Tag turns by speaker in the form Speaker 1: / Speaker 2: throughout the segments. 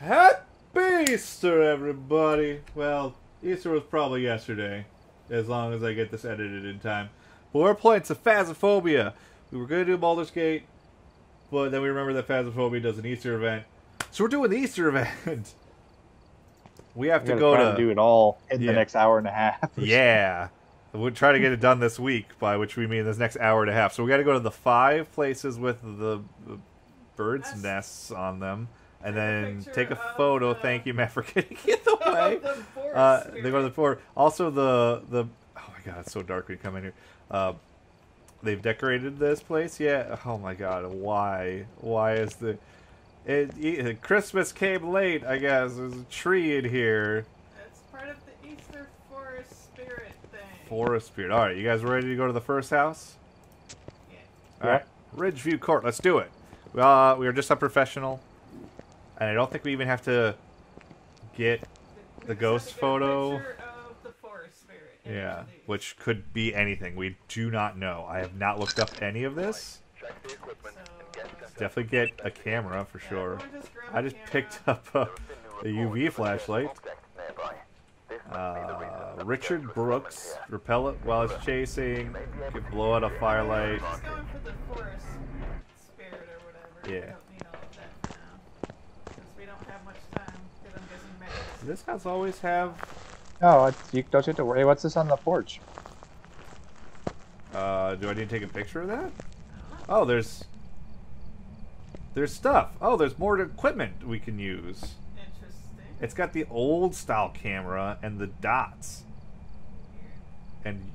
Speaker 1: Happy Easter, everybody! Well, Easter was probably yesterday, as long as I get this edited in time. But we're playing some Phasmophobia. We were going to do Baldur's Gate, but then we remember that Phasmophobia does an Easter event. So we're doing the Easter event! we have
Speaker 2: We
Speaker 1: to go
Speaker 2: try
Speaker 1: to...
Speaker 2: do it all in
Speaker 1: Yeah.
Speaker 2: the next hour and a half.
Speaker 1: Yeah. We'll try to get it done this week, by which we mean this next hour and a half. So we got to go to the five places with the, the birds'
Speaker 3: Yes.
Speaker 1: nests on them, and
Speaker 3: Take a
Speaker 1: then take a photo.
Speaker 3: the-
Speaker 1: Thank you, Matt, for getting in the way.
Speaker 3: the
Speaker 1: Uh,
Speaker 3: spirit.
Speaker 1: they go to the floor. Also, the the oh my god, it's so dark when you come in here. Uh, they've decorated this place. Yeah. Oh my god, why? Why is the it, it Christmas came late? I guess there's a tree in here.
Speaker 3: It's part of the Easter forest spirit thing.
Speaker 1: Forest spirit. All right, you guys ready to go to the first house?
Speaker 3: Yeah.
Speaker 1: All right, Ridgeview Court. Let's do it. Uh, we are just a professional, and I don't think we even have to get The ghost photo.
Speaker 3: picture of the forest spirit.
Speaker 1: yeah, which could be anything. We do not know. I have not looked up any of this. Definitely get a camera for sure.
Speaker 3: everyone just grab
Speaker 1: just
Speaker 3: camera.
Speaker 1: picked up a, a UV flashlight. Uh, Richard Brooks, repel it while it's chasing. Blow out a firelight.
Speaker 3: Just going for the forest spirit or whatever. We
Speaker 1: Yeah.
Speaker 3: don't need all of that now. Because we don't have much time. Because I'm guessing Matt
Speaker 1: Does this house always have?
Speaker 2: No, you don't you have to worry. What's this on the porch?
Speaker 1: Uh, do I need to take a picture of that? Oh, there's there's stuff. Oh, there's more equipment we can use.
Speaker 3: Interesting.
Speaker 1: It's got the old style camera and the dots. And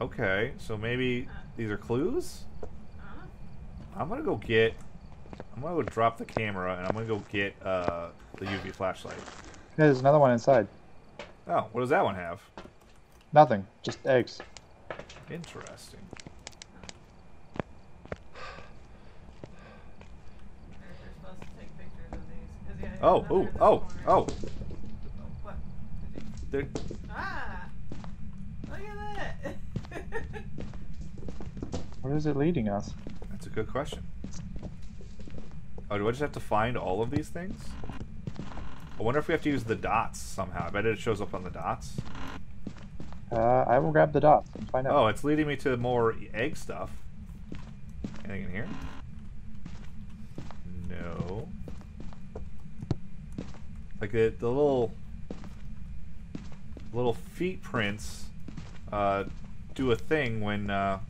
Speaker 1: okay, so maybe these are clues. I'm gonna go get. I'm gonna go drop the camera and I'm gonna go get uh, the UV flashlight.
Speaker 2: Yeah, there's another one inside.
Speaker 1: Oh, what does that one have?
Speaker 2: Nothing, just eggs.
Speaker 1: Interesting.
Speaker 3: They're, they're supposed to take pictures of these. 'Cause, yeah, there's
Speaker 1: Oh, oh, oh, oh!
Speaker 3: Oh, what?
Speaker 1: There,
Speaker 3: Ah! Look at that!
Speaker 2: Where is it leading us?
Speaker 1: that's a good question. Oh, do I just have to find all of these things? I wonder if we have to use the dots somehow. I bet it shows up on the dots.
Speaker 2: Uh, I will grab the dots and find out.
Speaker 1: Oh, it's leading me to more egg stuff. Anything in here? No. Like the, the little little feet prints uh, do a thing when. Uh...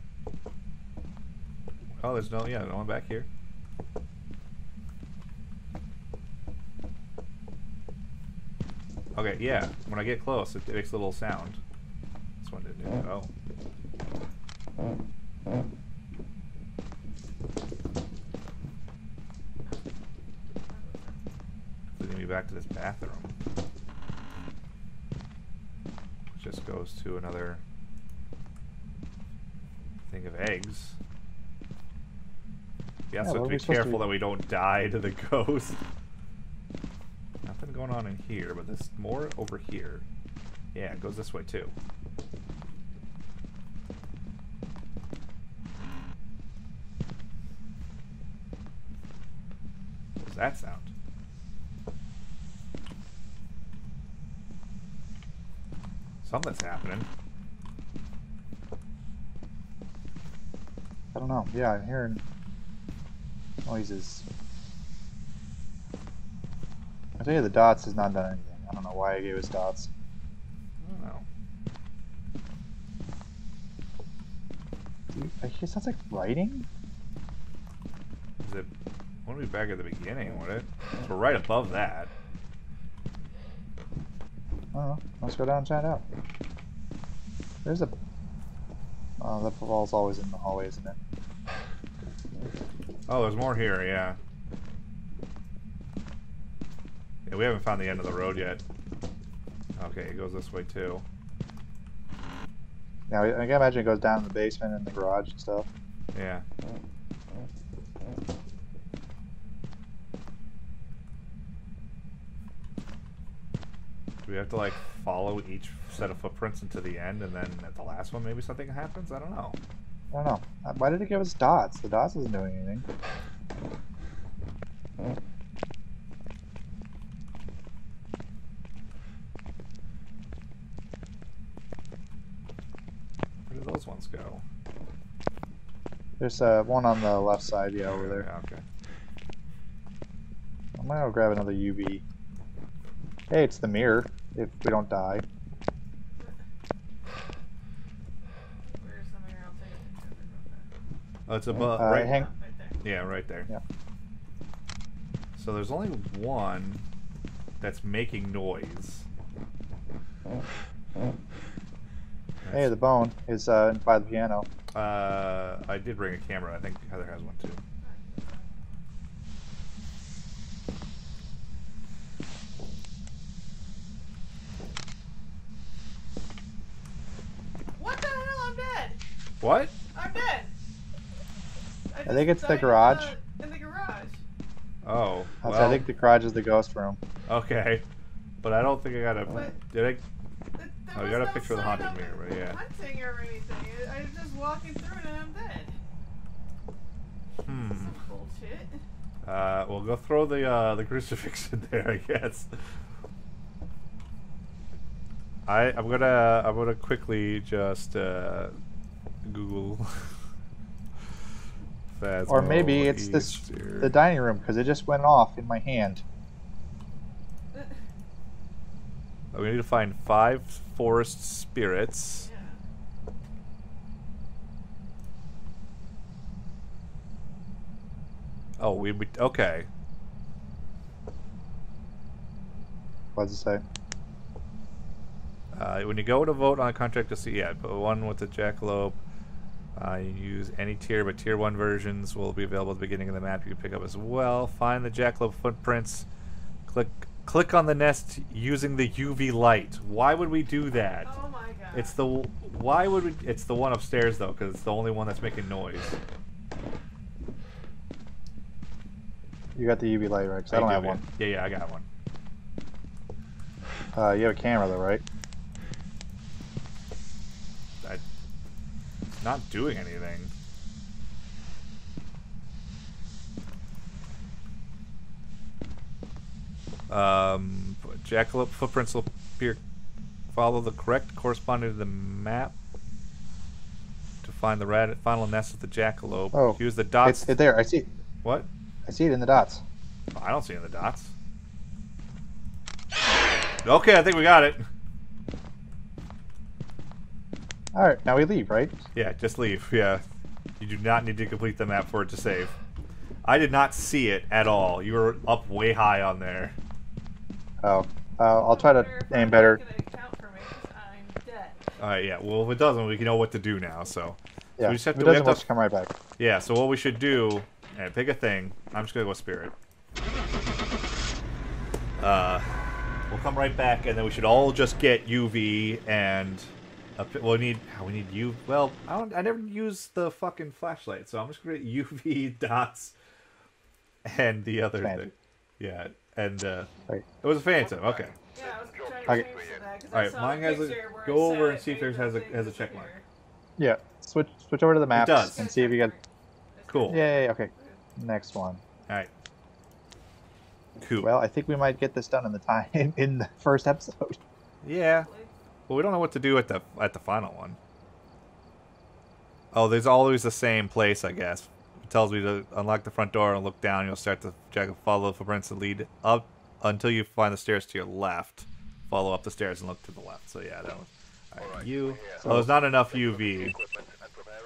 Speaker 1: Oh, there's no yeah, no one back here. Okay, yeah. When I get close, it, it makes a little sound. This one didn't. do it. Oh. Leading me back to this bathroom. Which just goes to another thing of eggs. Yeah,
Speaker 2: Yeah,
Speaker 1: so
Speaker 2: are
Speaker 1: be
Speaker 2: supposed to
Speaker 1: careful that we don't die to the ghost. On in here, but there's more over here. Yeah, it goes this way too. What's that sound? Something's happening.
Speaker 2: I don't know. Yeah, I'm hearing noises. I tell you, the dots has not done anything. I don't know why I gave us dots.
Speaker 1: I don't know.
Speaker 2: Dude, I sounds like writing.
Speaker 1: Is it? Wouldn't be back at the beginning, would it? We're right above that.
Speaker 2: I don't know. Let's go down and find out. There's a. Oh, the ball's always in the hallway, isn't it?
Speaker 1: Oh, there's more here. Yeah. Yeah, we haven't found the end of the road yet. Okay, it goes this way too.
Speaker 2: Now I can imagine it goes down in the basement and the garage and stuff.
Speaker 1: Yeah. Do we have to like follow each set of footprints into the end, and then at the last one maybe something happens? I don't know.
Speaker 2: I don't know. Why did it give us dots? The dots isn't doing anything.
Speaker 1: panels go?
Speaker 2: There's uh, one on the left side, yeah, over there.
Speaker 1: Yeah, okay.
Speaker 2: I might go grab another UV. Hey, it's the mirror. If we don't die.
Speaker 3: Where's the mirror? I'll take a picture it
Speaker 1: Oh, it's above.
Speaker 2: Uh,
Speaker 1: right.
Speaker 2: hang-
Speaker 3: Right there.
Speaker 1: Yeah, right there.
Speaker 2: Yeah.
Speaker 1: So there's only one that's making noise.
Speaker 2: Hey, the bone is uh, by the piano.
Speaker 1: Uh, I did bring a camera. I think Heather has one too.
Speaker 3: What the hell? I'm dead.
Speaker 1: What?
Speaker 3: I'm dead.
Speaker 2: I
Speaker 3: just
Speaker 2: think it's the
Speaker 3: died in
Speaker 2: garage.
Speaker 3: In the garage.
Speaker 1: Oh,
Speaker 2: I think the garage is the ghost room.
Speaker 1: okay, but I don't think I got a.
Speaker 3: What?
Speaker 1: Did I?
Speaker 3: Th- there
Speaker 1: Oh,
Speaker 3: you
Speaker 1: got a picture of the
Speaker 3: sign
Speaker 1: haunted
Speaker 3: of
Speaker 1: mirror, but yeah.
Speaker 3: Hunting or anything. I I was just walking through it and I'm dead.
Speaker 1: Hmm.
Speaker 3: Some bullshit.
Speaker 1: Uh, we'll go throw the uh, the crucifix in there, I guess. I I'm gonna I'm gonna quickly just uh, Google.
Speaker 2: Or maybe
Speaker 1: Phasmo
Speaker 2: it's this the dining room because it just went off in my hand.
Speaker 1: Oh, we need to find five forest spirits. Oh, we okay.
Speaker 2: What does it say?
Speaker 1: Uh, when you go to vote on a contract to see, yeah, put one with the jackalope. Uh, you use any tier, but tier one versions will be available at the beginning of the map. You can pick up as well. Find the jackalope footprints. Click click on the nest using the UV light. Why would we do that?
Speaker 3: Oh my god.
Speaker 1: It's the why would we? It's the one upstairs though, because it's the only one that's making noise.
Speaker 2: You got the UV light, right? 'Cause I don't
Speaker 1: do,
Speaker 2: have
Speaker 1: yeah.
Speaker 2: one.
Speaker 1: Yeah, yeah, I got one.
Speaker 2: Uh, you have a camera though, right?
Speaker 1: I, it's not doing anything. Um, jackalope footprints will appear. Follow the correct corresponding to the map to find the rat final nest of the jackalope.
Speaker 2: Oh,
Speaker 1: Use the dots.
Speaker 2: It's it there. I see. it.
Speaker 1: what?
Speaker 2: I see it in the dots.
Speaker 1: I don't see it in the dots. Okay, I think we got it.
Speaker 2: All right, now we leave, right?
Speaker 1: Yeah, just leave. Yeah. You do not need to complete the map for it to save. I did not see it at all. You were up way high on there.
Speaker 2: Oh, uh, I'll try to
Speaker 3: Wonder
Speaker 2: aim better.
Speaker 3: not gonna count for me 'cause I'm dead.
Speaker 1: Alright, yeah. Well, if it doesn't, we can know what to do now, so.
Speaker 2: Yeah,
Speaker 1: we just have
Speaker 2: if
Speaker 1: to-
Speaker 2: it doesn't, we'll
Speaker 1: to-
Speaker 2: come right back.
Speaker 1: Yeah, so what we should do. Yeah, pick a thing. I'm just gonna go spirit. Uh. We'll come right back, and then we should all just get UV and. A, pi- well, we need. We need U. Well, I don't. I never use the fucking flashlight, so I'm just gonna get UV dots. And the other
Speaker 2: Phantom.
Speaker 1: thing. Yeah, and uh,
Speaker 2: Right.
Speaker 1: it was a phantom. Okay.
Speaker 3: Yeah, I was trying
Speaker 2: Okay.
Speaker 3: to change to that 'cause I
Speaker 1: Alright,
Speaker 3: saw
Speaker 1: mine
Speaker 3: the
Speaker 1: has a- go over and see if
Speaker 3: it
Speaker 1: theirs has a- has a
Speaker 3: things
Speaker 1: check mark.
Speaker 2: Yeah, switch switch over to the
Speaker 1: map
Speaker 2: and see if you get.
Speaker 1: Cool.
Speaker 2: Yeah, yeah, yeah, okay. Next one.
Speaker 1: All right. Cool.
Speaker 2: Well, I think we might get this done in the time in the first episode.
Speaker 1: yeah. Well, we don't know what to do at the at the final one. Oh, there's always the same place, I guess. Tells me to unlock the front door and look down. You'll start to check follow the footprints that lead up until you find the stairs to your left. Follow up the stairs and look to the left. So yeah, that was. All right, you. Oh, there's not enough UV,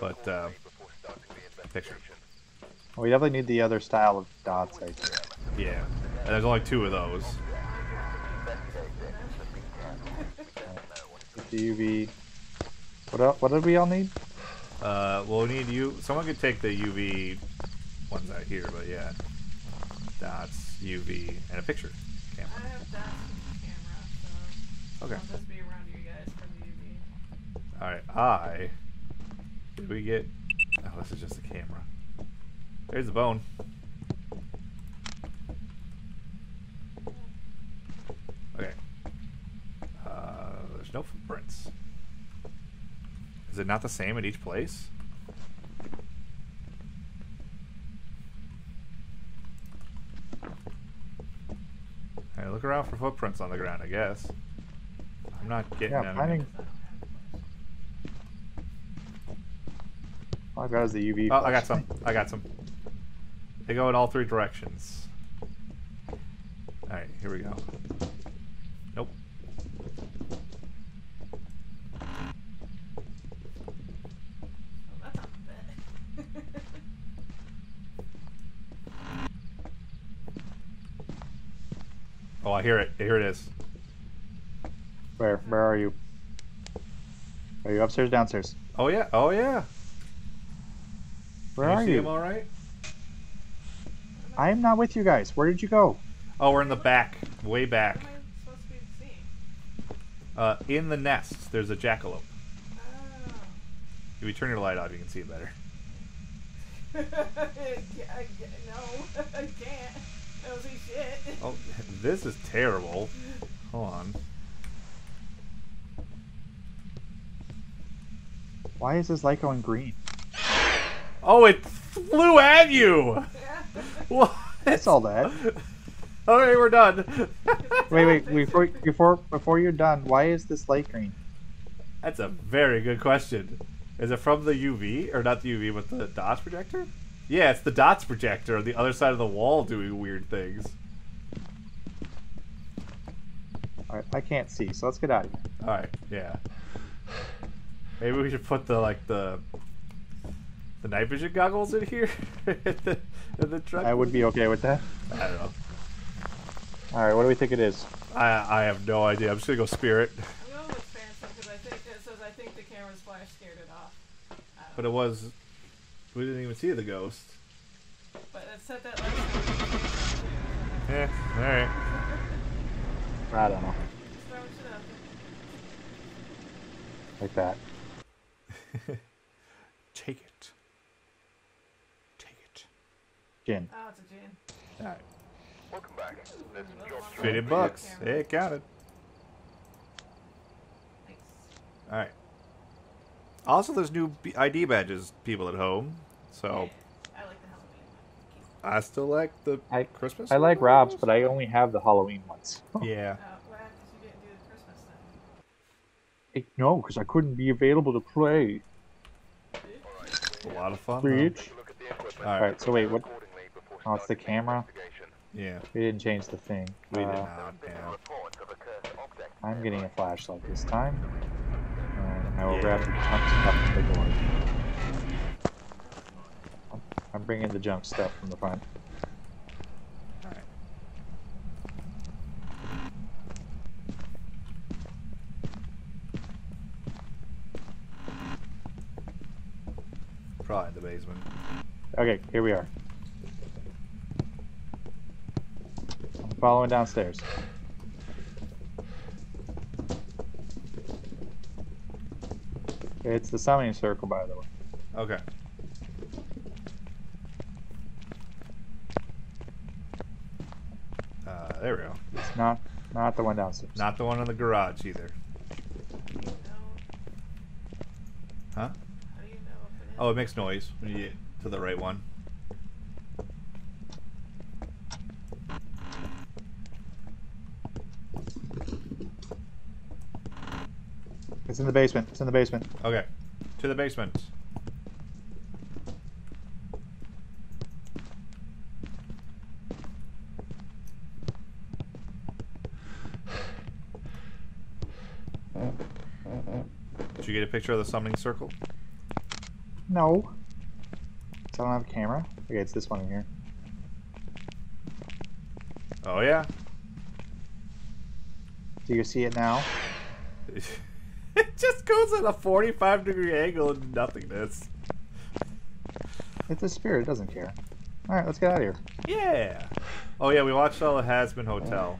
Speaker 1: but uh, picture.
Speaker 2: We definitely need the other style of dots. I think.
Speaker 1: Yeah, and there's only two of those.
Speaker 2: The UV. What el- What did we all need?
Speaker 1: Uh, we'll need you. Someone could take the UV ones out here, but yeah, dots, UV, and a picture
Speaker 3: I have dots camera, so
Speaker 1: Okay.
Speaker 3: I'll just be around you guys for the UV.
Speaker 1: All right, I. Did we get? Oh, this is just a camera. There's the bone. Okay. Uh, there's no footprints. Is it not the same at each place? Hey, look around for footprints on the ground, I guess. I'm not getting
Speaker 2: Yeah, finding
Speaker 3: I don't have much.
Speaker 2: All I got is the UV.
Speaker 1: Oh, I got some. I got some. They go in all three directions. Alright, here we go. Nope.
Speaker 3: Well, that's not bad.
Speaker 1: Oh, I hear it. Here it is.
Speaker 2: Where? Where are you? Are you upstairs, downstairs?
Speaker 1: Oh yeah. Oh yeah.
Speaker 2: Where
Speaker 1: Can
Speaker 2: are
Speaker 1: you see
Speaker 2: you?
Speaker 1: him all right?
Speaker 2: I am not with you guys. Where did you go?
Speaker 1: Oh, we're in the back, way back.
Speaker 3: am I supposed to be seeing?
Speaker 1: Uh, in the nest, there's a jackalope.
Speaker 3: Oh.
Speaker 1: If you turn your light off, you can see it better.
Speaker 3: I, I, no, I can't. I don't see shit.
Speaker 1: Oh, this is terrible. Hold on.
Speaker 2: Why is this light going green?
Speaker 1: Oh, it flew at you. What?
Speaker 2: I saw that.
Speaker 1: Okay, we're done.
Speaker 2: Wait, wait. Before before before you're done, why is this light green?
Speaker 1: That's a very good question. Is it from the UV or not the UV, but the dots projector? Yeah, it's the dots projector on the other side of the wall doing weird things.
Speaker 2: All right, I can't see, so let's get out of here.
Speaker 1: All right, yeah. Maybe we should put the like the the night vision goggles in here in, the, in the truck.
Speaker 2: I would be okay with that.
Speaker 1: I don't know.
Speaker 2: All right, what do we think it is?
Speaker 1: I I have no idea. I'm just gonna go spirit.
Speaker 3: I'm going with Phantom because I think it says I think the camera's flash scared it off.
Speaker 1: But it was we didn't even see the ghost.
Speaker 3: But it said that last time.
Speaker 1: Eh, all right.
Speaker 2: I don't know,
Speaker 3: Just throwing shit out there.
Speaker 2: like that.
Speaker 1: Take it. Take it.
Speaker 2: Jinn.
Speaker 3: Oh, it's a jinn.
Speaker 1: All right.
Speaker 4: Welcome back. This is George
Speaker 1: Fifty bucks. Hey, it counted.
Speaker 3: Thanks.
Speaker 1: All right. Also, there's new ID badges, people at home. So
Speaker 3: I like the Halloween.
Speaker 1: I still like the
Speaker 2: I
Speaker 1: Christmas.
Speaker 2: I like Rob's, but I only have the Halloween ones.
Speaker 1: yeah.
Speaker 3: Oh, what happened 'cause you didn't do the Christmas thing?
Speaker 2: Hey, no, because I couldn't be available to play.
Speaker 1: A lot of fun. though.
Speaker 2: Reach.
Speaker 4: Look at the equipment
Speaker 1: All right.
Speaker 2: Alright, so wait, what? Oh, it's the camera.
Speaker 1: Yeah.
Speaker 2: We didn't change the thing.
Speaker 1: We did
Speaker 2: Uh,
Speaker 1: not.
Speaker 4: There have been
Speaker 1: Yeah.
Speaker 4: reports of a cursed object
Speaker 2: I'm getting a flashlight this time. And I will
Speaker 1: Yeah.
Speaker 2: grab the junk stuff from the door. I'm bringing the junk stuff from the front.
Speaker 1: All right. Probably in the basement.
Speaker 2: Okay, here we are. I'm following downstairs. It's the summoning circle, by the way.
Speaker 1: Okay. Uh, there we go.
Speaker 2: It's not not the one downstairs.
Speaker 1: Not the one in the garage either.
Speaker 3: You know?
Speaker 1: Huh?
Speaker 3: You know if?
Speaker 1: Oh, it makes noise when you get to the right one.
Speaker 2: It's in the basement. It's in the basement.
Speaker 1: Okay. To the basement. Did you get a picture of the summoning circle?
Speaker 2: No. So I don't have a camera. Okay, it's this one in here.
Speaker 1: Oh yeah.
Speaker 2: Do you see it now?
Speaker 1: it just goes at a 45 degree angle and nothingness.
Speaker 2: It's a spirit. It doesn't care. All right, let's get out of here.
Speaker 1: Yeah. Oh yeah, we watched all the Hazbin Hotel.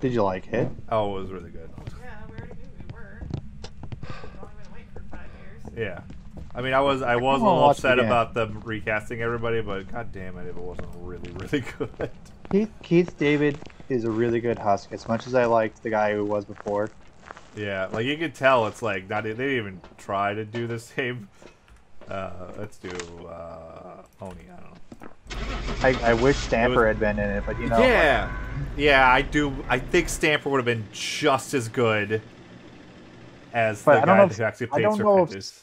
Speaker 2: Did you like it?
Speaker 1: Oh, it was really good.
Speaker 3: Yeah, we already knew we were. We've only been waiting for five years.
Speaker 1: Yeah. I mean, I was I was a little upset about them recasting everybody, but god damn it, if it wasn't really really good.
Speaker 2: Keith, Keith David is a really good husk. As much as I liked the guy who was before,
Speaker 1: yeah, like you could tell it's like not they didn't even try to do the same. Uh, let's do uh, Oni. I don't know.
Speaker 2: I, I wish Stamper
Speaker 1: was-
Speaker 2: had been in it, but you know,
Speaker 1: Yeah, yeah, I do. I think Stamper would have been just as good as the guy who actually played
Speaker 2: don't
Speaker 1: Sir
Speaker 2: know if-
Speaker 1: Pentious.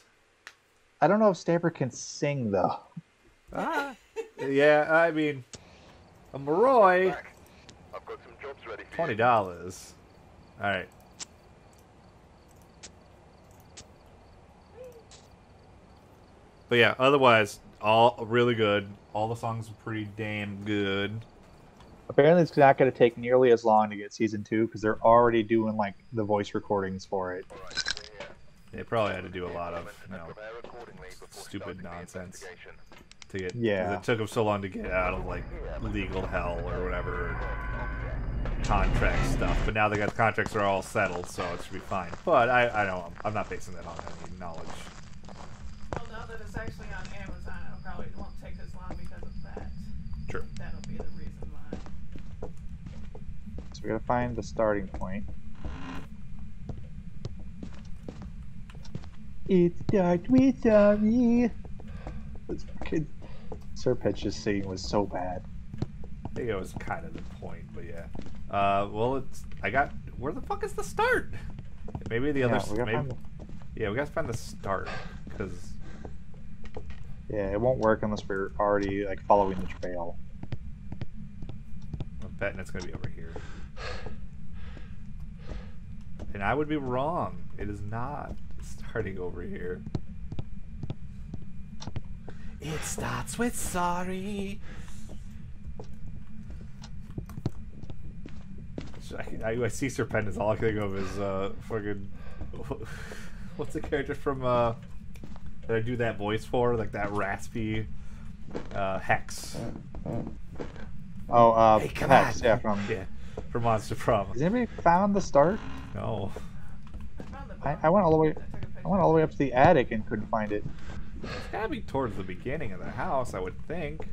Speaker 2: I don't know if Stamper can sing though.
Speaker 1: Ah. yeah, I mean, a Moroi,
Speaker 4: Back. I've got some jobs ready for
Speaker 1: Twenty dollars. All right. But yeah, otherwise, all really good. All the songs are pretty damn good.
Speaker 2: Apparently, it's not going to take nearly as long to get season two because they're already doing like the voice recordings for it.
Speaker 4: Alright, we're here.
Speaker 1: They probably had to do a lot of, you know,
Speaker 4: prepare accordingly before
Speaker 1: stupid nonsense. to get.
Speaker 2: Yeah.
Speaker 1: It took them so long to get out of like legal hell or whatever contract stuff. But now they got the contracts are all settled, so it should be fine. But I, I don't. I'm not basing that on any knowledge.
Speaker 3: Well, now that it's actually on Amazon, it probably won't take as long because of that.
Speaker 1: True.
Speaker 3: That'll be the reason why.
Speaker 2: So we got to find the starting point. It starts with me. This fucking Sir Pitch's singing was so bad.
Speaker 1: I think it was kind of the point, but yeah. Uh, well, it's. I got. Where the fuck is the start? Maybe the other.
Speaker 2: Yeah,
Speaker 1: maybe,
Speaker 2: the-
Speaker 1: yeah, we gotta find the start because
Speaker 2: yeah, it won't work unless we're already like following the trail.
Speaker 1: I'm betting it's gonna be over here. And I would be wrong. It is not starting over here. It starts with sorry. I, I, I see Sir Pentious all I can think of is uh fucking what's the character from uh that I do that voice for like that raspy uh Hex.
Speaker 2: Oh, uh,
Speaker 1: Hey, come
Speaker 2: Hex,
Speaker 1: on.
Speaker 2: yeah, from.
Speaker 1: Yeah, for Monster Prom.
Speaker 2: Has anybody found the start?
Speaker 1: No,
Speaker 3: I found the
Speaker 2: I. I went all the way.
Speaker 3: I took a picture.
Speaker 2: I went all the way up to the attic and couldn't find it.
Speaker 1: it's gotta be towards the beginning of the house, I would think.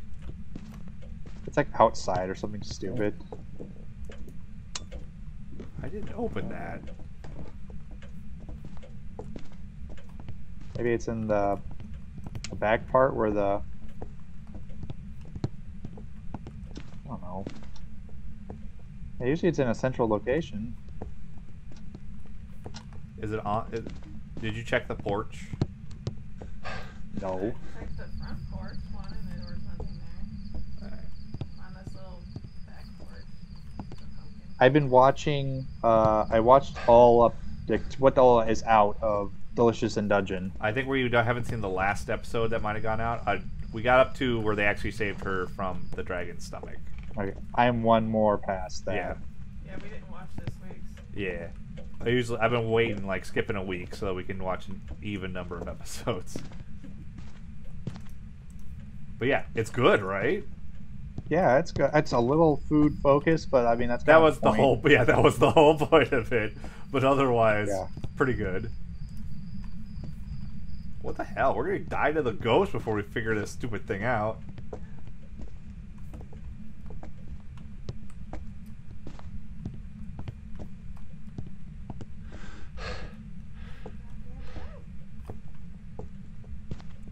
Speaker 2: It's like outside or something stupid.
Speaker 1: I didn't open that.
Speaker 2: Maybe it's in the, the back part where the. I don't know. Yeah, usually it's in a central location.
Speaker 1: Is it on? Is, did you check the porch?
Speaker 2: No.
Speaker 3: Checked the front porch one and there was nothing there.
Speaker 1: Alright.
Speaker 3: On this little back porch.
Speaker 2: I've been watching. Uh, I watched all up. What all is out of Delicious in Dungeon.
Speaker 1: I think we haven't seen the last episode that might have gone out. I, we got up to where they actually saved her from the dragon's stomach.
Speaker 2: Okay, I'm one more past that.
Speaker 1: Yeah,
Speaker 3: Yeah, we didn't watch this week's.
Speaker 1: yeah. I usually I've been waiting like skipping a week so that we can watch an even number of episodes. But yeah, it's good, right?
Speaker 2: Yeah, it's good. It's a little food focused, but I mean that's
Speaker 1: That was the
Speaker 2: point.
Speaker 1: whole yeah, that was the whole point of it. But otherwise,
Speaker 2: Yeah.
Speaker 1: pretty good. What the hell? We're gonna die to the ghost before we figure this stupid thing out.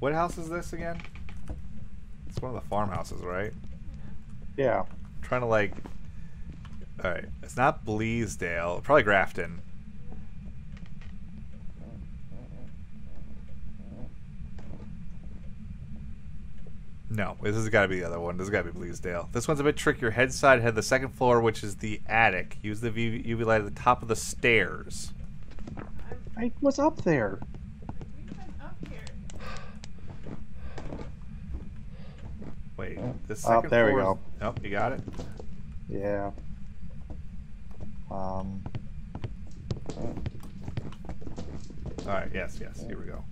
Speaker 1: What house is this again? It's one of the farmhouses, right?
Speaker 2: Yeah.
Speaker 1: trying to like. All right, it's not Bleasdale. Probably Grafton. No, this has got to be the other one. This has got to be Bleasdale. This one's a bit trickier. Head side had the second floor, which is the attic. Use the UV, UV light at the top of the stairs.
Speaker 2: I was up there.
Speaker 3: We've been up here.
Speaker 1: Wait, the
Speaker 2: Oh,
Speaker 1: second
Speaker 2: there we go.
Speaker 1: Nope, you got it.
Speaker 2: Yeah. Um.
Speaker 1: All right. Yes, yes. Here we go.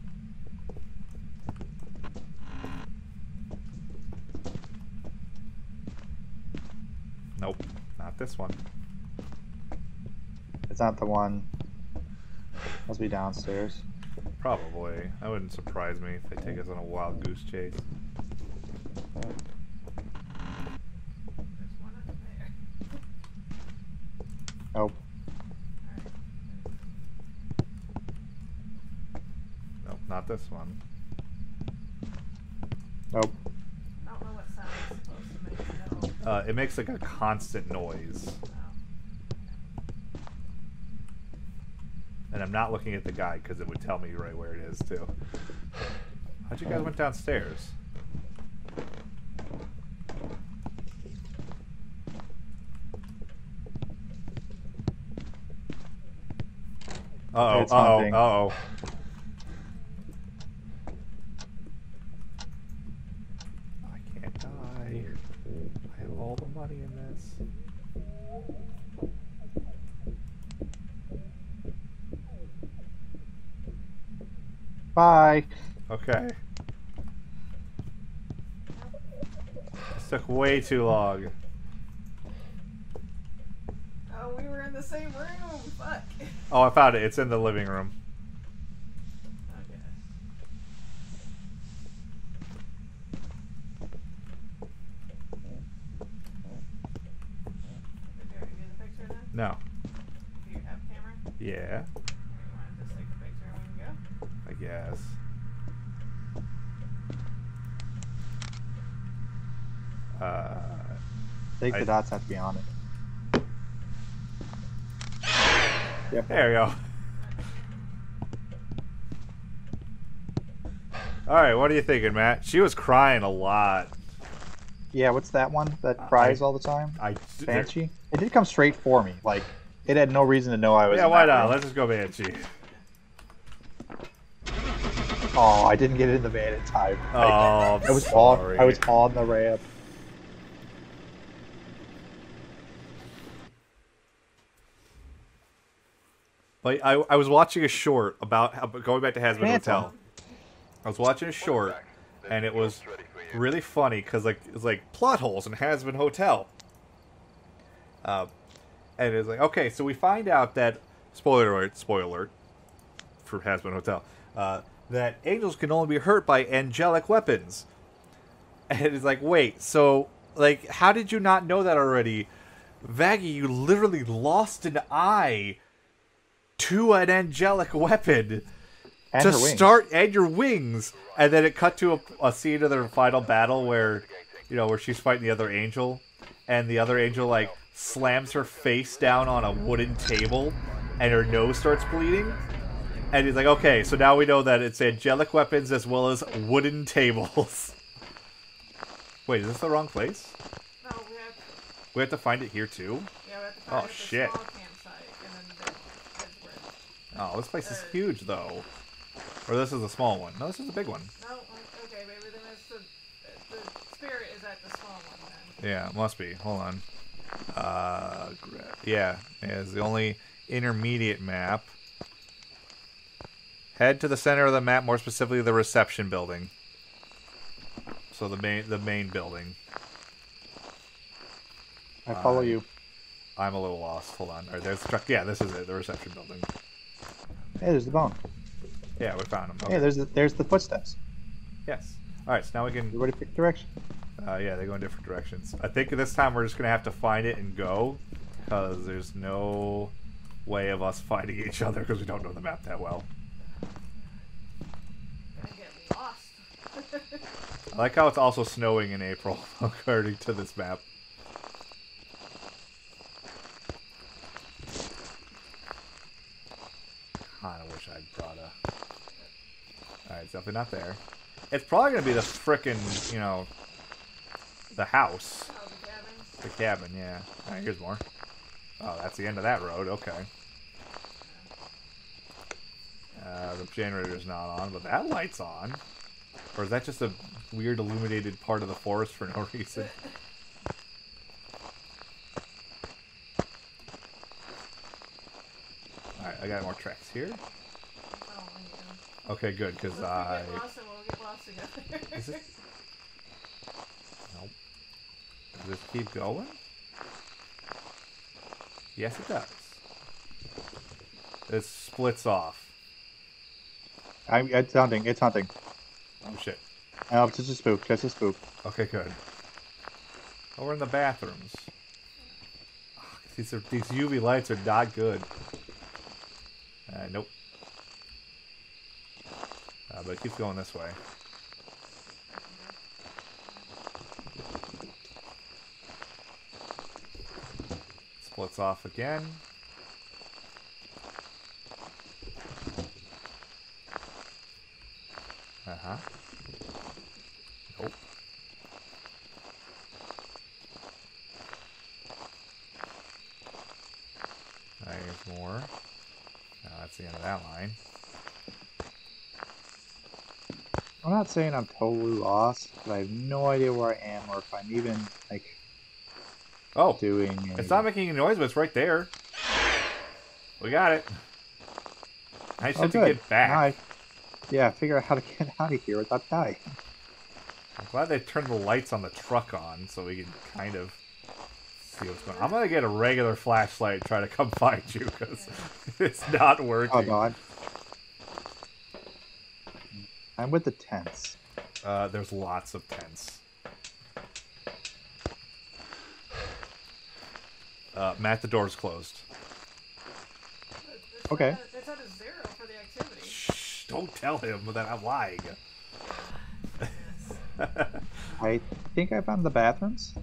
Speaker 1: Nope, not this one.
Speaker 2: It's not the one. Must be downstairs.
Speaker 1: Probably. That wouldn't surprise me if they take us on a wild goose chase.
Speaker 3: There's one up there.
Speaker 2: Nope.
Speaker 1: Nope, not this one.
Speaker 2: Nope.
Speaker 3: I don't know what sound it's supposed to make. No.
Speaker 1: Uh, it makes like a constant noise. And I'm not looking at the guide because it would tell me right where it is too. How'd you guys went downstairs? Oh,
Speaker 2: It's
Speaker 1: uh oh, uh oh. I can't die. I have all the money in this.
Speaker 2: Bye.
Speaker 1: Okay. This took way too long.
Speaker 3: Oh, we were in the same room. Fuck.
Speaker 1: Oh, I found it. It's in the living room.
Speaker 3: Okay. Did you already do the picture then?
Speaker 1: No.
Speaker 3: Do you have camera?
Speaker 1: Yeah,
Speaker 3: You want to just take a picture and we can go?
Speaker 1: I guess. Uh,
Speaker 2: I think
Speaker 1: I-
Speaker 2: the dots have to be on it. Yep.
Speaker 1: there we go. All right, what are you thinking, Matt? She was crying a lot.
Speaker 2: Yeah, what's that one that cries all the time?
Speaker 1: I
Speaker 2: Banshee? It did come straight for me. Like, it had no reason to know I was.
Speaker 1: Yeah, why not?
Speaker 2: room.
Speaker 1: Let's just go Banshee.
Speaker 2: Oh, I didn't get it in the van in time.
Speaker 1: Oh,
Speaker 2: I,
Speaker 1: I'm
Speaker 2: was
Speaker 1: sorry.
Speaker 2: on. I was on the ramp.
Speaker 1: Like I, I was watching a short about how, going back to
Speaker 2: Phantom.
Speaker 1: Hotel. I was watching a short, and it was really funny because like it's like plot holes in Hazbin Hotel. Uh, and it's like okay, so we find out that spoiler alert, spoiler alert for Hazbin Hotel, uh, that angels can only be hurt by angelic weapons. And it's like, wait, so like, how did you not know that already? Vaggie, you literally lost an eye to an angelic weapon
Speaker 2: And
Speaker 1: to start and your wings. And then it cut to a, a scene of their final battle where you know where she's fighting the other angel. And the other angel like slams her face down on a wooden table and her nose starts bleeding. And he's like okay so now we know that it's angelic weapons as well as wooden tables. Wait is this the wrong place?
Speaker 3: No, we have.
Speaker 1: we have to find it here too?
Speaker 3: Yeah, we have to find oh,
Speaker 1: shit.
Speaker 3: small campsite and then the Edgewood.
Speaker 1: Oh this place is huge though or this is a small one no this is a big one
Speaker 3: No, okay, maybe then it's the the spirit is at the small one then.
Speaker 1: Yeah, it must be. Hold on. Uh, gra- yeah, it's the only intermediate map. Head to the center of the map, more specifically the reception building. So the main the main building.
Speaker 2: I follow
Speaker 1: Uh,
Speaker 2: you.
Speaker 1: I'm a little lost. Hold on. All right, there's the truck. Yeah, this is it. The reception building.
Speaker 2: Hey, there's the bone.
Speaker 1: Yeah, we found him.
Speaker 2: Hey,
Speaker 1: Okay.
Speaker 2: there's the there's the footsteps.
Speaker 1: Yes. All right, so now we can.
Speaker 2: Everybody pick direction.
Speaker 1: Uh, yeah, they go in different directions. I think this time we're just gonna have to find it and go, because there's no way of us finding each other because we don't know the map that well.
Speaker 3: Gonna get lost.
Speaker 1: I like how it's also snowing in April, according to this map. Kinda wish I'd brought a. Definitely not there. It's probably gonna be the frickin', you know, the house.
Speaker 3: oh, the cabin.
Speaker 1: The cabin, yeah. Alright, here's more. Oh, that's the end of that road, okay. Uh, the generator's not on, but that light's on. Or is that just a weird illuminated part of the forest for no reason? Alright, I got more tracks here.
Speaker 3: Yeah.
Speaker 1: Okay, good, because
Speaker 3: Let's
Speaker 1: I...
Speaker 3: get lost and we'll get lost together.
Speaker 1: Is it? Nope. Does this keep going? Yes, it does. It splits off.
Speaker 2: I'm. it's hunting. It's hunting.
Speaker 1: Oh shit.
Speaker 2: Oh, it's just a spook. Just a spook.
Speaker 1: Okay, good. Oh, we're in the bathrooms. Ah, These are these UV lights are not good. Uh, nope. Uh, but it keeps going this way. Splits off again. Uh huh. more. Uh, that's the end of that line.
Speaker 2: I'm not saying I'm totally lost, but I have no idea where I am or if I'm even like
Speaker 1: Oh,
Speaker 2: doing.
Speaker 1: it's not making any noise, but it's right there. We got it. I just
Speaker 2: Oh,
Speaker 1: have to get back.
Speaker 2: I, yeah, figure out how to get out of here without dying.
Speaker 1: I'm glad they turned the lights on the truck on so we can kind of see what's going on. I'm gonna get a regular flashlight and try to come find you because it's not
Speaker 2: Oh
Speaker 1: working.
Speaker 2: no, I'm. I'm with the tents.
Speaker 1: Uh, there's lots of tents. Uh, Matt, the door's closed.
Speaker 3: It's
Speaker 2: Okay.
Speaker 3: At, it's at a zero for the activity.
Speaker 1: Shh, don't tell him that I'm lying.
Speaker 2: I think I found the bathrooms.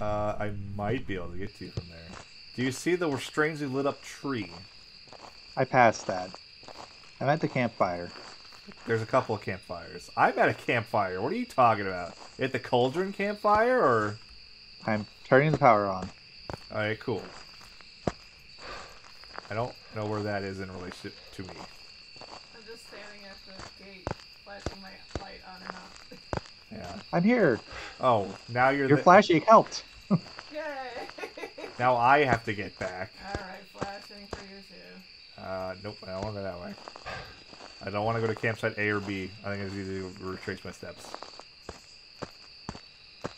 Speaker 1: Uh, I might be able to get to you from there. Do you see the strangely lit up tree?
Speaker 2: I passed that. I'm at the campfire.
Speaker 1: There's a couple of campfires. I'm at a campfire. What are you talking about? At the cauldron campfire or?
Speaker 2: I'm turning the power on.
Speaker 1: Alright, cool. I don't know where that is in relationship to me.
Speaker 3: I'm just standing at the gate, flashing my light on and off.
Speaker 1: Yeah.
Speaker 2: I'm here.
Speaker 1: Oh, now you're
Speaker 2: Your
Speaker 1: the,
Speaker 2: flashing helped.
Speaker 3: Yay!
Speaker 1: now I have to get back.
Speaker 3: Alright, flashing for you too.
Speaker 1: Uh, nope, I don't want to go that way. I don't want to go to campsite A or B. I think it's easy to retrace my steps.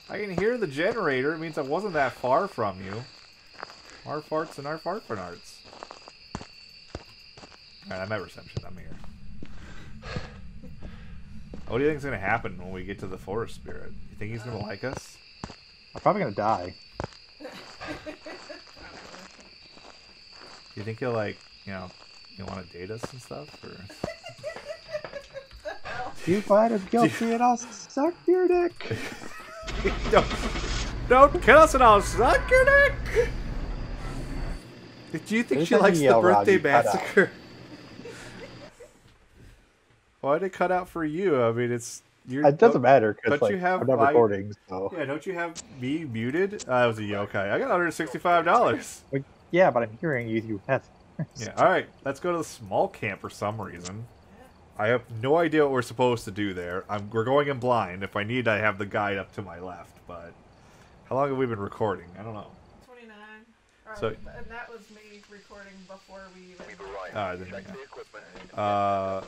Speaker 1: I can hear the generator. It means I wasn't that far from you. Our farts and our fart farts. Alright, I'm at reception. I'm here. What do you think is going to happen when we get to the forest spirit? You think he's going to like us?
Speaker 2: I'm probably gonna die.
Speaker 1: You think he'll, like, you know, you want to date us and stuff? Or...
Speaker 2: You find him guilty and I'll suck your dick.
Speaker 1: don't, don't kill us and I'll suck your dick. Do you think
Speaker 2: There's
Speaker 1: she likes the birthday
Speaker 2: you cut out.
Speaker 1: massacre? Why did it cut out for you? I mean, it's you're.
Speaker 2: It doesn't matter because
Speaker 1: don't you have
Speaker 2: I'm not
Speaker 1: I-
Speaker 2: recording, so
Speaker 1: Yeah, don't you have me muted? Uh, that was a yokai. I got 165 dollars.
Speaker 2: Like, yeah, but I'm hearing you. You have.
Speaker 1: Yeah. All right, let's go to the small camp for some reason. I have no idea what we're supposed to do there. I'm, we're going in blind. If I need, I have the guide up to my left. But how long have we been recording? I don't know.
Speaker 3: 29. Or,
Speaker 1: So-
Speaker 3: and that was me recording before we even.
Speaker 4: We've arrived.
Speaker 1: Ah, then,
Speaker 4: Check
Speaker 1: yeah.
Speaker 4: the equipment.
Speaker 1: Uh,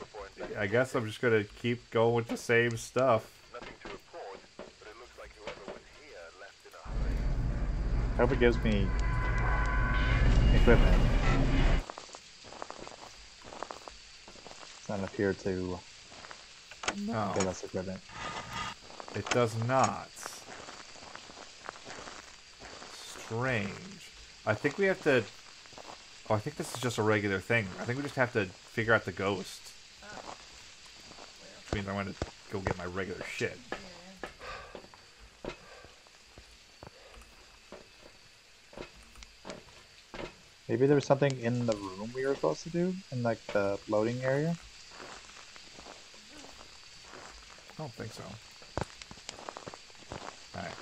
Speaker 1: I guess I'm just gonna keep going with the same stuff.
Speaker 4: Nothing to report, but it looks like whoever was here left in a hurry.
Speaker 2: I hope it gives me equipment. It's not appear to
Speaker 1: No,
Speaker 2: give us equipment.
Speaker 1: it does not. Strange. I think we have to. Oh, I think this is just a regular thing. I think we just have to figure out the ghost, which means I'm gonna go get my regular shit.
Speaker 2: Maybe there was something in the room we were supposed to do in like the loading area.
Speaker 1: I don't think so. Alright.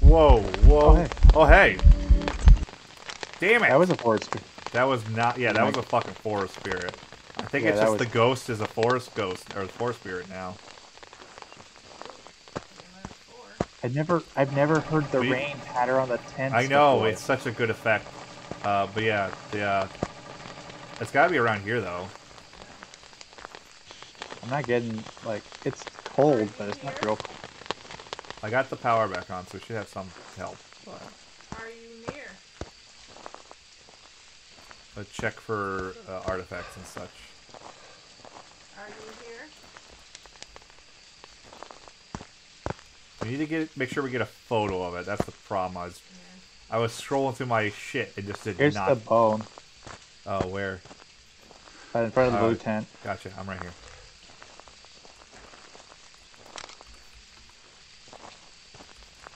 Speaker 1: Whoa, whoa.
Speaker 2: Oh, hey.
Speaker 1: Oh, hey. Damn it.
Speaker 2: That was a forest. spirit.
Speaker 1: That was not. Yeah, that was a fucking forest spirit. I think
Speaker 2: Yeah,
Speaker 1: it's just
Speaker 2: was-
Speaker 1: the ghost is a forest ghost or the forest spirit now.
Speaker 2: I never, I've never heard the
Speaker 1: We-
Speaker 2: rain patter on the tent.
Speaker 1: I know it's such a good effect. Uh, but yeah, the uh, it's got to be around here though.
Speaker 2: I'm not getting like it's cold, but it's not real cold.
Speaker 1: I got the power back on, so it should have some help.
Speaker 3: Are you near?
Speaker 1: let's check for uh, artifacts and such.
Speaker 3: Are you here?
Speaker 1: We need to get make sure we get a photo of it. That's the problem. I was
Speaker 3: Yeah.
Speaker 1: I was scrolling through my shit and just did
Speaker 2: Here's
Speaker 1: not.
Speaker 2: the bone
Speaker 1: Oh, where?
Speaker 2: right in front of the
Speaker 1: Uh,
Speaker 2: blue tent.
Speaker 1: Gotcha. I'm right here.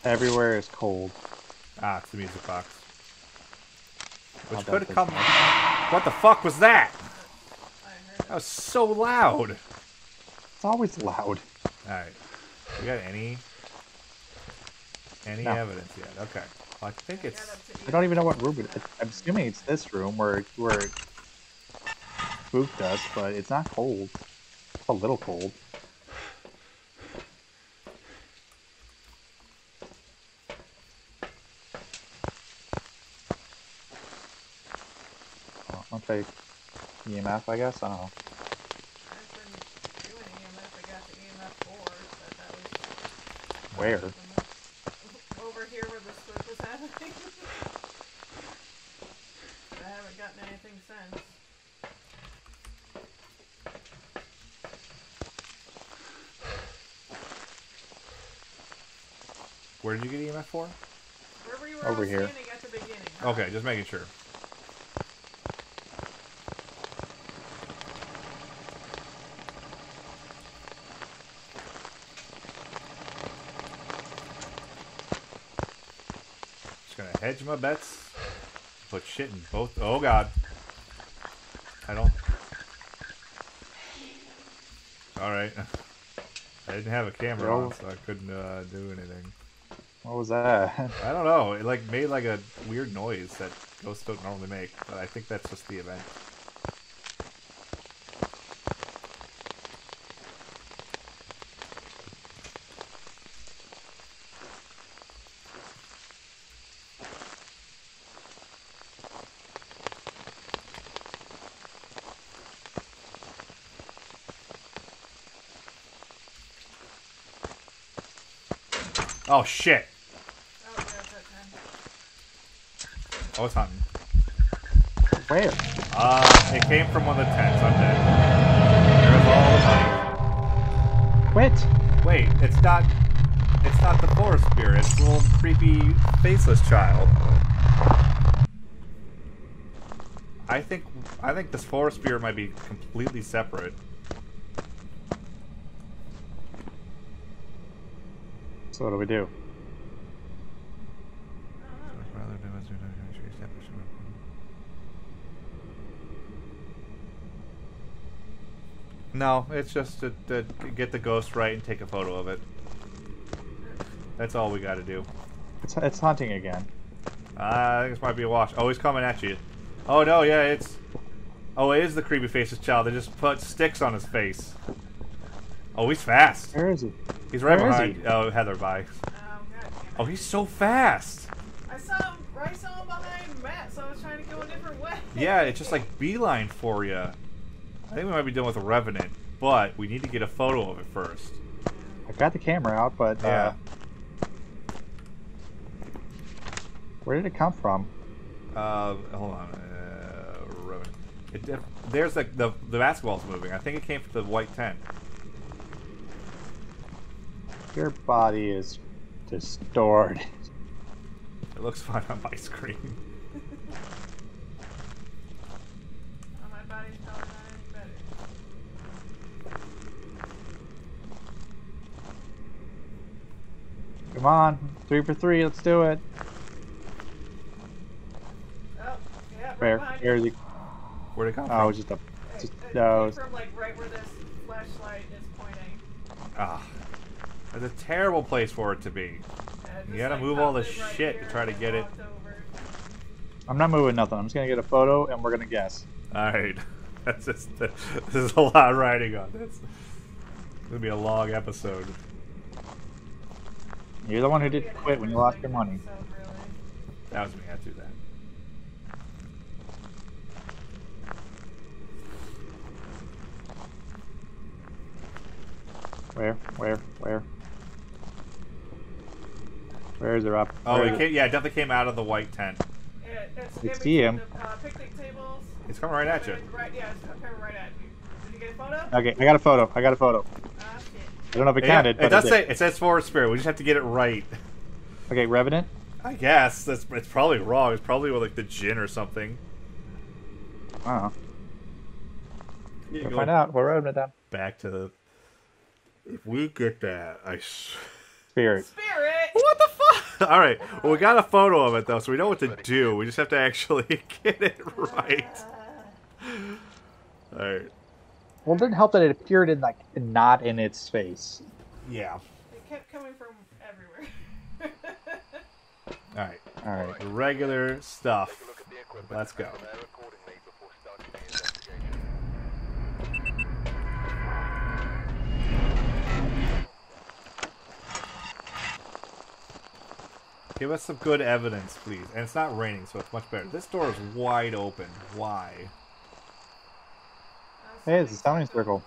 Speaker 2: Everywhere is cold.
Speaker 1: Ah, it's the music box. Which
Speaker 2: I'll
Speaker 1: could come. What the fuck was that? That was so loud.
Speaker 2: It's always loud.
Speaker 1: All right. We got any any
Speaker 2: No.
Speaker 1: evidence yet? Okay. I think it's.
Speaker 2: I don't even know what room it is. I'm assuming it's this room where where it spooked us, but it's not cold. It's a little cold. Oh, I'll take EMF, I guess. I don't know.
Speaker 3: I've been doing EMF. I got the EMF 4, but that was
Speaker 2: Where?
Speaker 3: over here where the spook was happening. I haven't gotten anything since.
Speaker 1: Where did you get EMF for?
Speaker 3: Wherever you were
Speaker 2: Over here.
Speaker 3: standing at the beginning.
Speaker 1: Okay, just making sure. Just gonna hedge my bets. Put shit in both. Oh god. I don't. Alright. I didn't have a camera on, so I couldn't uh, do anything.
Speaker 2: What was that?
Speaker 1: I don't know. It like made like a weird noise that ghosts don't normally make, but I think that's just the event. Oh shit!
Speaker 3: Oh, it's at 10.
Speaker 1: Oh, it's hunting.
Speaker 2: Where?
Speaker 1: Uh, it came from one of the tents. I'm dead. There's all the money.
Speaker 2: Quit!
Speaker 1: Wait, it's not. It's not the forest spirit. It's the little creepy, faceless child. I think. I think this forest spirit might be completely separate.
Speaker 2: So what do we do?
Speaker 1: No, it's just to, to get the ghost right and take a photo of it. That's all we got to do.
Speaker 2: It's it's hunting again.
Speaker 1: Uh, I think this might be a wash. Oh, he's coming at you. Oh no, yeah, it's. Oh, it is the creepy faces child. They just put sticks on his face. Oh, he's fast.
Speaker 2: Where is he?
Speaker 1: He's right
Speaker 2: Where is
Speaker 1: behind.
Speaker 2: he?
Speaker 1: Oh, Heather, bye.
Speaker 3: Oh.
Speaker 1: Oh, he's so fast.
Speaker 3: I saw him, I saw him behind Matt, so I was trying to go a different way.
Speaker 1: Yeah, it's just like beeline for you. I think we might be done with a revenant, but we need to get a photo of it first.
Speaker 2: I've got the camera out, but
Speaker 1: Yeah.
Speaker 2: uh, where did it come from?
Speaker 1: Uh, hold on. Uh, revenant. It, it- there's like the the basketball's moving. I think it came from the white tent.
Speaker 2: Your body is distorted.
Speaker 1: It looks fine on my screen.
Speaker 3: Oh, my body's probably not any better.
Speaker 2: Come on, three for three. Let's do it.
Speaker 3: Oh, yeah,
Speaker 2: Where?
Speaker 3: behind
Speaker 2: Where is
Speaker 3: you.
Speaker 2: he?
Speaker 1: Where'd it come
Speaker 2: Oh,
Speaker 1: from?
Speaker 2: it's just a.
Speaker 3: It-
Speaker 2: Just,
Speaker 3: it
Speaker 2: no.
Speaker 3: from like right where this flashlight is pointing.
Speaker 1: Ah, that's a terrible place for it to be. You gotta move all
Speaker 3: popped
Speaker 1: this shit to try to get it.
Speaker 2: I'm not moving nothing. I'm just gonna get a photo and we're gonna guess.
Speaker 1: All right, that's just this is a lot riding on this. It's gonna be a long episode.
Speaker 2: You're the one who didn't quit when you lost your money.
Speaker 1: That was me. I do that.
Speaker 2: Where? Where? Where? Where is it up?
Speaker 1: Oh,
Speaker 2: Where
Speaker 1: it
Speaker 2: is
Speaker 1: came, yeah, it definitely came out of the white tent.
Speaker 3: Yeah, it's
Speaker 2: You
Speaker 3: in
Speaker 2: see him.
Speaker 3: The, uh, picnic tables.
Speaker 1: It's coming right at you.
Speaker 3: Right, yeah, it's coming right at you. Did you get a photo?
Speaker 2: Okay, I got a photo. I got a photo.
Speaker 3: Shit.
Speaker 2: I don't know if it
Speaker 1: Yeah,
Speaker 2: counted,
Speaker 1: it
Speaker 2: but
Speaker 1: does
Speaker 2: it
Speaker 1: say it says forest spirit. We just have to get it right.
Speaker 2: Okay, Revenant.
Speaker 1: I guess that's it's probably wrong. It's probably with like the jinn or something.
Speaker 2: I don't know. We'll
Speaker 1: go
Speaker 2: find out. What Revenant then?
Speaker 1: Back to the. If we get that, I. s-
Speaker 2: Spirit.
Speaker 3: Spirit!
Speaker 1: What the fuck? All right. Well, we got a photo of it though, so we know what to do. We just have to actually get it right. All right.
Speaker 2: Well, it didn't help that it appeared in like not in its face.
Speaker 1: Yeah.
Speaker 3: It kept coming from everywhere.
Speaker 1: All right.
Speaker 2: All right.
Speaker 1: Regular stuff.
Speaker 4: Take a look at the equipment
Speaker 1: Let's go.
Speaker 4: prepare accordingly before starting the investigation.
Speaker 1: Give us some good evidence, please. And it's not raining, so it's much better. This door is wide open. Why?
Speaker 2: Hey, it's a summoning circle.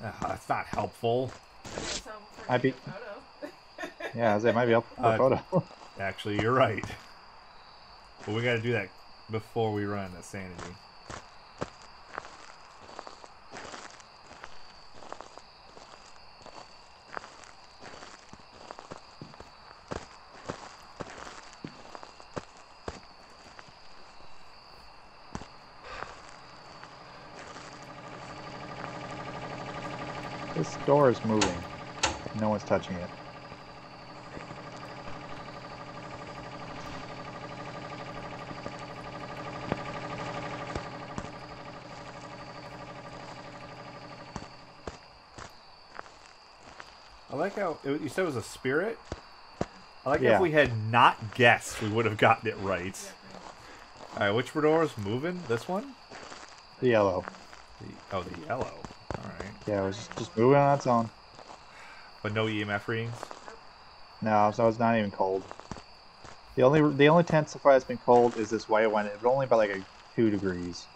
Speaker 1: Ah, that's not helpful.
Speaker 3: That's helpful for
Speaker 2: I
Speaker 3: taking
Speaker 2: be-. Yeah, it might be helpful for
Speaker 1: Uh,
Speaker 2: photo.
Speaker 1: Actually, you're right. But we gotta do that before we run the sanity.
Speaker 2: Door is moving. No one's touching it.
Speaker 1: I like how it, you said it was a spirit. I like how
Speaker 2: Yeah.
Speaker 1: if we had not guessed, we would have gotten it right. All right, which door is moving? This one?
Speaker 2: The yellow.
Speaker 1: The, oh, the yellow. All right,
Speaker 2: Yeah, it was just, just moving on its own.
Speaker 1: but no EMF readings.
Speaker 2: No, so it's not even cold. The only the only tent so far that's been cold is this white one. It was only by like a two degrees.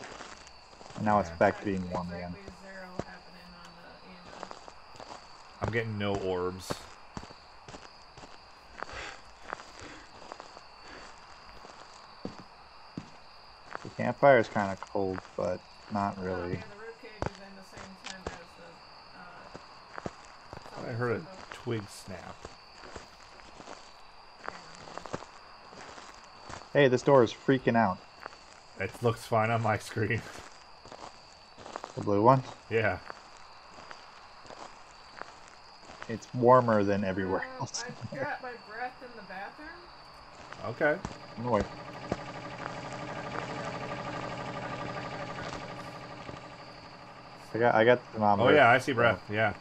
Speaker 2: And now it's back to being warm again.
Speaker 3: zero happening on the EMF.
Speaker 1: I'm getting no orbs.
Speaker 2: The campfire is kind of cold, but not
Speaker 3: Oh,
Speaker 2: really.
Speaker 3: and the ribcage is in the same tent as the. Uh,
Speaker 1: I heard a twig snap.
Speaker 2: Hey, this door is freaking out.
Speaker 1: It looks fine on my screen.
Speaker 2: The blue one.
Speaker 1: yeah.
Speaker 2: It's warmer than everywhere
Speaker 3: Uh,
Speaker 2: else.
Speaker 3: I got my breath in the bathroom.
Speaker 1: Okay.
Speaker 2: No way. I got I got the thermometer.
Speaker 1: Oh
Speaker 2: thermometer.
Speaker 1: yeah, I see breath. Yeah.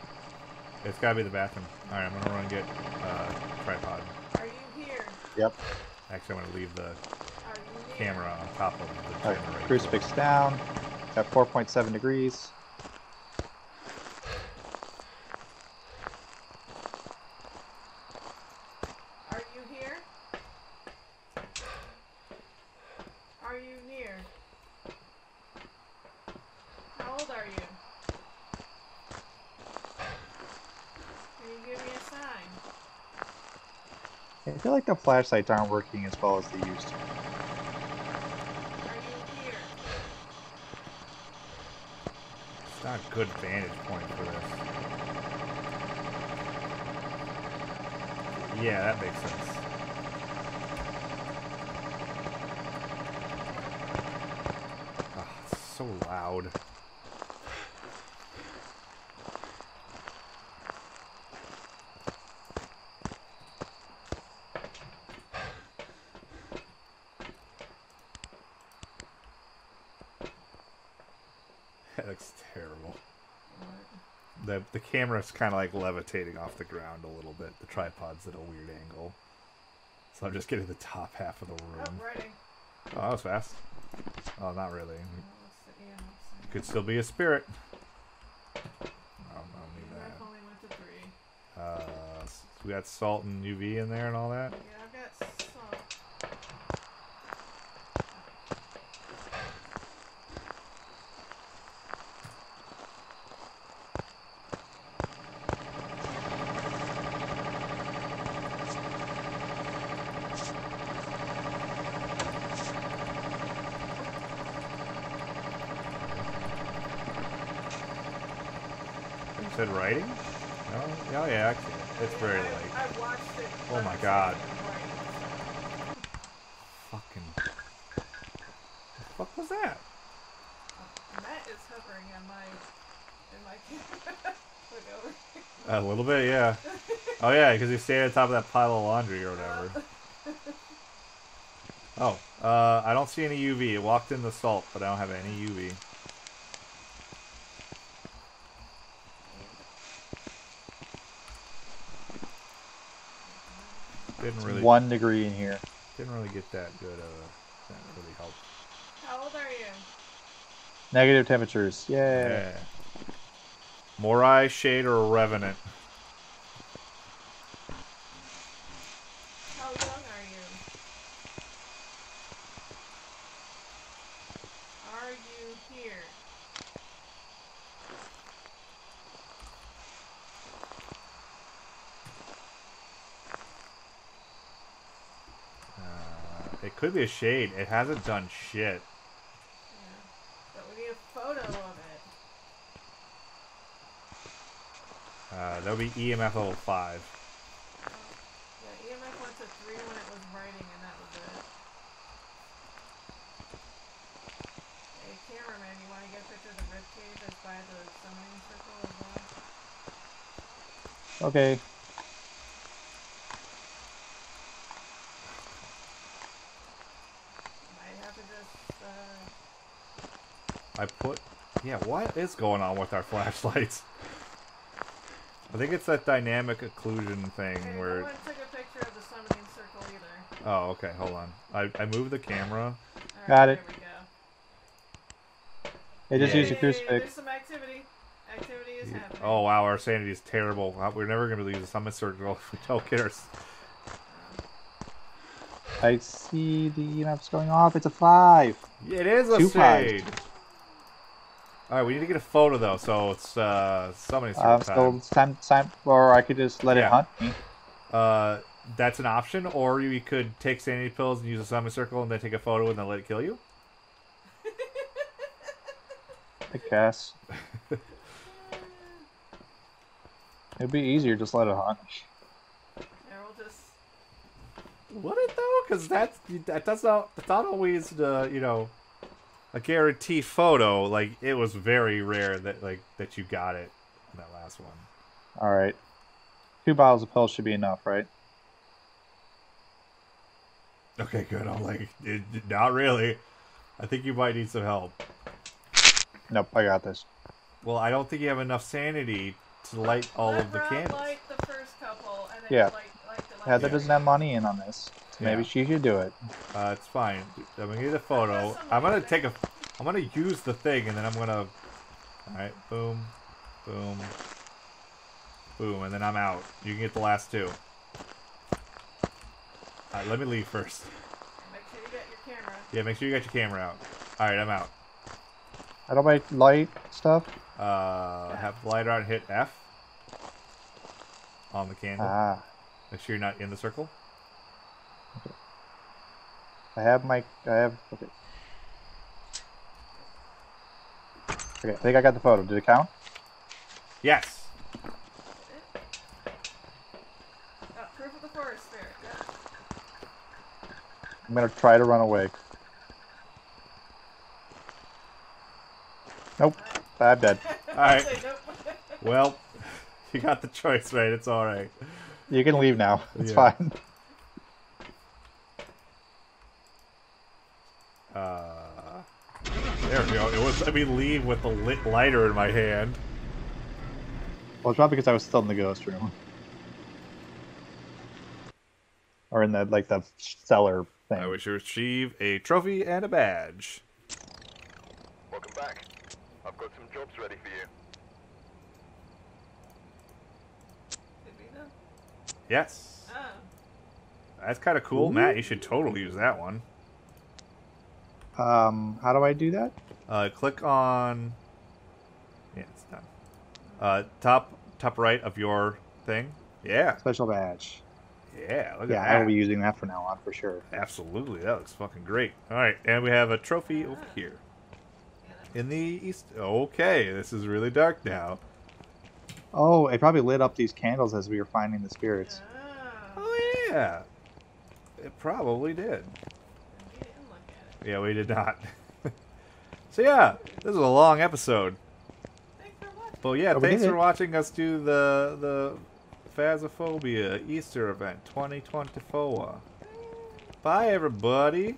Speaker 1: It's gotta be the bathroom. All right, I'm gonna run and get uh, tripod.
Speaker 3: Are you here?
Speaker 2: Yep.
Speaker 1: Actually, I'm gonna leave the
Speaker 3: Are you near?
Speaker 1: camera on top of the
Speaker 2: All
Speaker 1: generator.
Speaker 2: right, crucifix down. At 4.7 degrees.
Speaker 3: Are you here? Are you near? How old are you? Can you give me a sign?
Speaker 2: I feel like the flashlights aren't working as well as they used to.
Speaker 1: It's not a good vantage point for this. Yeah, that makes sense. Ah, it's so loud. That looks terrible.
Speaker 3: What?
Speaker 1: The camera's kind of like levitating off the ground a little bit. The tripod's at a weird angle. So I'm just getting the top half of the
Speaker 3: Oh,
Speaker 1: room. Oh, that was fast. Oh, not really.
Speaker 3: Oh, what's the EMF sign?
Speaker 1: Could still be a spirit. Oh, I don't need that.
Speaker 3: only went to three.
Speaker 1: Uh, s- we got salt and UV in there and all that.
Speaker 3: Yeah, I've got salt.
Speaker 1: You said writing? No? Oh yeah, I see it. It's very
Speaker 3: I,
Speaker 1: light.
Speaker 3: I watched it.
Speaker 1: Oh my God. Fucking. The fuck was that?
Speaker 3: Matt is hovering on my in my camera.
Speaker 1: A little bit, yeah. Oh yeah, because he's standing on top of that pile of laundry or whatever. Oh, uh, I don't see any UV. It walked in the salt, but I don't have any UV. Didn't
Speaker 2: It's
Speaker 1: really.
Speaker 2: one degree in here.
Speaker 1: Didn't really get that good. Uh, that really helped.
Speaker 3: How old are you?
Speaker 2: Negative temperatures. Yay.
Speaker 1: Yeah. Moroi, Shade, or Revenant?
Speaker 3: How young are you? Are you here?
Speaker 1: Uh, it could be a Shade. It hasn't done shit.
Speaker 3: Yeah. But we need a photo of it.
Speaker 1: Uh, that would be EMF level 5.
Speaker 3: Oh, yeah, EMF went to three when it was writing, and that was it. Hey, cameraman, you want to get a picture of the ribcage that's by the summoning circle as well?
Speaker 2: Okay.
Speaker 3: Might have to just, uh,
Speaker 1: I put. Yeah, what is going on with our flashlights? I think it's that dynamic occlusion thing
Speaker 3: hey,
Speaker 1: where.
Speaker 3: one took a picture of the summoning circle either.
Speaker 1: Oh, okay, hold on. I, I moved the camera.
Speaker 3: Alright,
Speaker 2: Got it.
Speaker 3: There we go.
Speaker 2: They just
Speaker 1: Yeah.
Speaker 2: used a crucifix.
Speaker 3: There's some activity. Activity is happening.
Speaker 1: Oh wow, our sanity is terrible. We're never gonna be able to use the summit circle if we don't get our. s-
Speaker 2: I see the EMFs going off. It's a five.
Speaker 1: It is a
Speaker 2: Two
Speaker 1: shade. All right, we need to get a photo though, so it's uh summoning circle
Speaker 2: Um, so
Speaker 1: time.
Speaker 2: it's time, time, or I could just let
Speaker 1: Yeah.
Speaker 2: it hunt me.
Speaker 1: Uh, that's an option, or you could take sanity pills and use a summon circle and then take a photo and then let it kill you.
Speaker 2: I guess. It'd be easier just let it hunt.
Speaker 3: Yeah, we'll just.
Speaker 1: Would it though? Because that's that, that's not that's not always the you know a guarantee photo. Like it was very rare that like that you got it in that last one.
Speaker 2: All right. Two bottles of pills should be enough, right?
Speaker 1: Okay, good. I'm like, it, not really. I think you might need some help.
Speaker 2: Nope, I got this.
Speaker 1: Well, I don't think you have enough sanity to light all
Speaker 3: let
Speaker 1: of the
Speaker 3: Rob
Speaker 1: candles.
Speaker 3: light the first couple, and then
Speaker 2: Yeah.
Speaker 3: you light, light the last
Speaker 2: Heather
Speaker 3: three.
Speaker 2: doesn't have money in on this. So Maybe
Speaker 1: Yeah.
Speaker 2: she should do it.
Speaker 1: Uh, it's fine. I'm gonna get a photo. I'm gonna take a. I'm gonna use the thing, and then I'm gonna. All right, boom, boom, boom, and then I'm out. You can get the last two. All right, let me leave first.
Speaker 3: Make sure you get your camera.
Speaker 1: Yeah, make sure you got your camera out. All right, I'm out.
Speaker 2: I do I light stuff?
Speaker 1: Uh, have the lighter on. Hit F on the candle.
Speaker 2: Ah,
Speaker 1: Make sure you're not in the circle.
Speaker 2: I have my. I have. Okay. Okay, I think I got the photo. Did it count?
Speaker 1: Yes.
Speaker 3: Uh, proof of the forest spirit. Yeah.
Speaker 2: I'm gonna try to run away. Nope, I'm dead.
Speaker 1: All right. Well, you got the choice right. It's all right.
Speaker 2: You can leave now. It's
Speaker 1: Yeah.
Speaker 2: fine.
Speaker 1: Uh, there we go. It was let me leave with the lit lighter in my hand.
Speaker 2: Well, it's probably because I was still in the ghost room. Or in the like the cellar thing.
Speaker 1: I wish you receive a trophy and a badge.
Speaker 4: Welcome back. I've got some jobs ready for you.
Speaker 3: Did we know?
Speaker 1: Yes,
Speaker 3: Oh.
Speaker 1: that's kind of cool, Matt. You should totally use that one.
Speaker 2: Um, how do I do that?
Speaker 1: Uh, click on. Yeah, it's done. Uh, top top right of your thing. Yeah,
Speaker 2: Special badge.
Speaker 1: yeah. Look
Speaker 2: Yeah,
Speaker 1: at
Speaker 2: I will be using that from now on for sure.
Speaker 1: Absolutely, that looks fucking great. All right, and we have a trophy over here in the east. Okay, this is really dark now.
Speaker 2: Oh, it probably lit up these candles as we were finding the spirits.
Speaker 3: Oh.
Speaker 1: Oh yeah, it probably did.
Speaker 3: We didn't look at it.
Speaker 1: Yeah, we did not. so yeah, this is a long episode.
Speaker 3: Thanks for watching.
Speaker 1: But yeah,
Speaker 2: Oh,
Speaker 1: thanks for watching us do the the Phasmophobia Easter event 2024. Bye everybody.
Speaker 3: Good